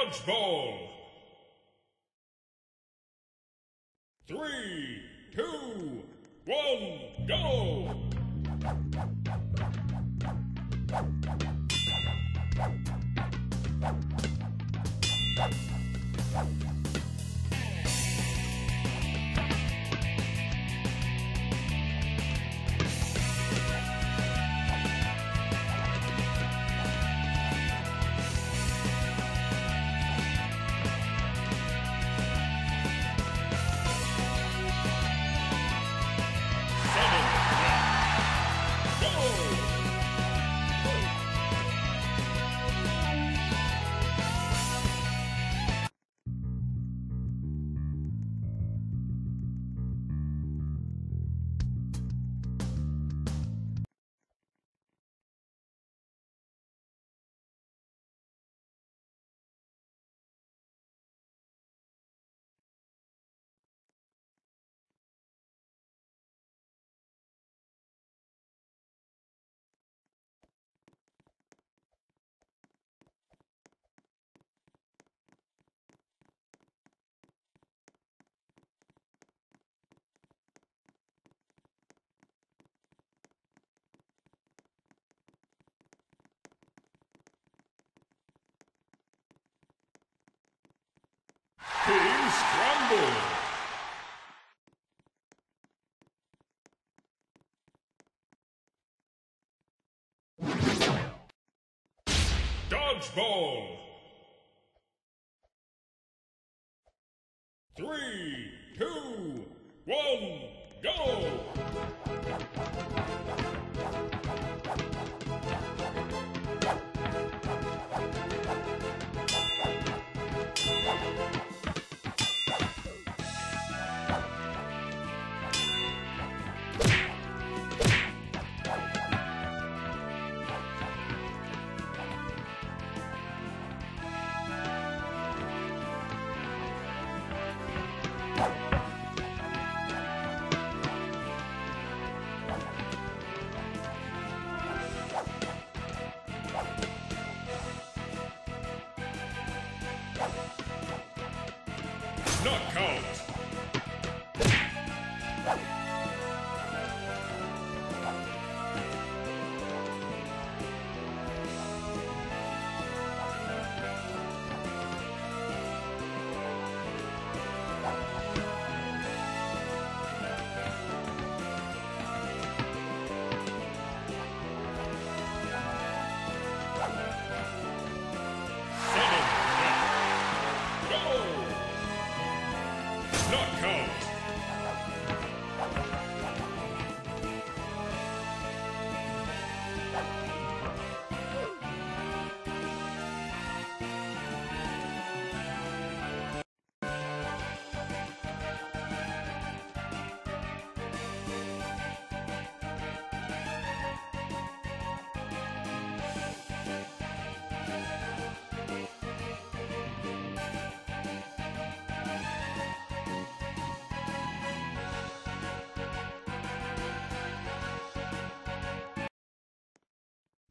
Dodgeball. Three, two, one, go! Seven, Scramble. Dodgeball. Three, two, one, go! Knockout. Seven,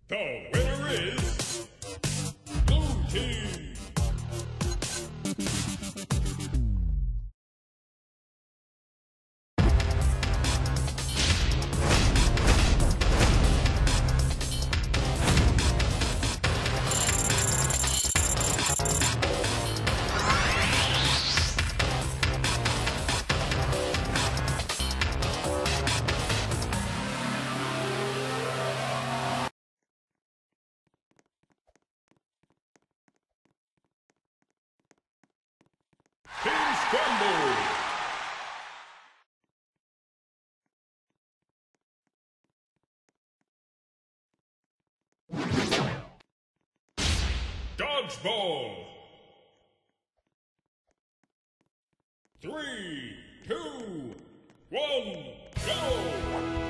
The winner is Blue Team. Dodgeball. Three, two, one, go!